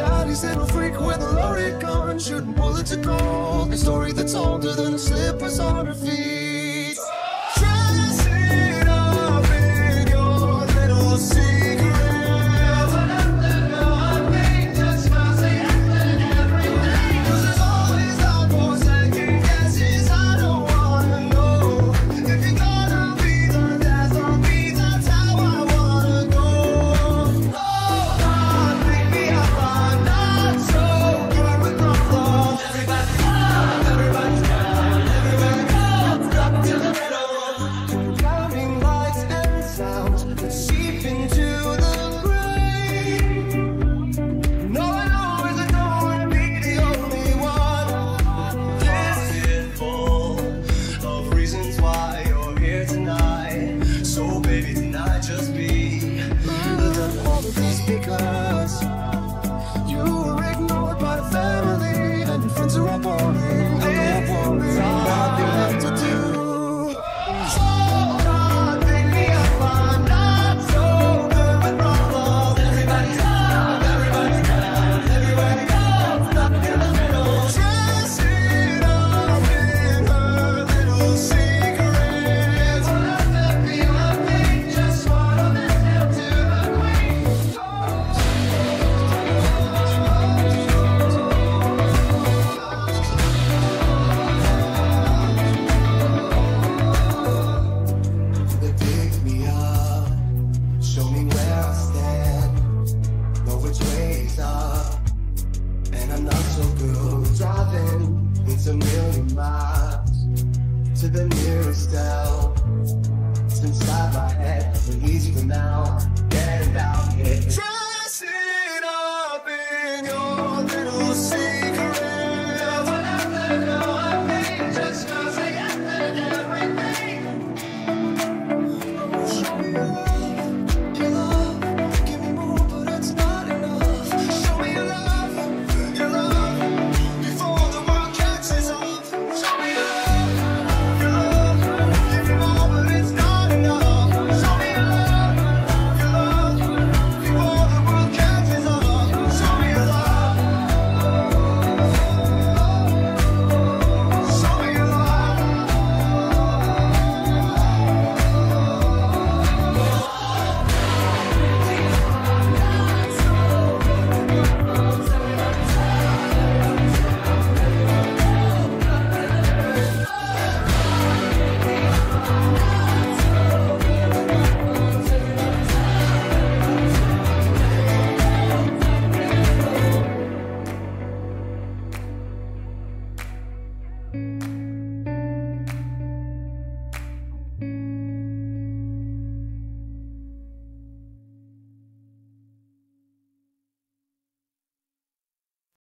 Daddy's little freak with a loaded gun, shooting bullets of gold. A story that's older than the slippers on her feet. which way's up. And I'm not so good with driving. It's a million miles to the nearest L. It's inside my head, but easy for now. Get it out, here.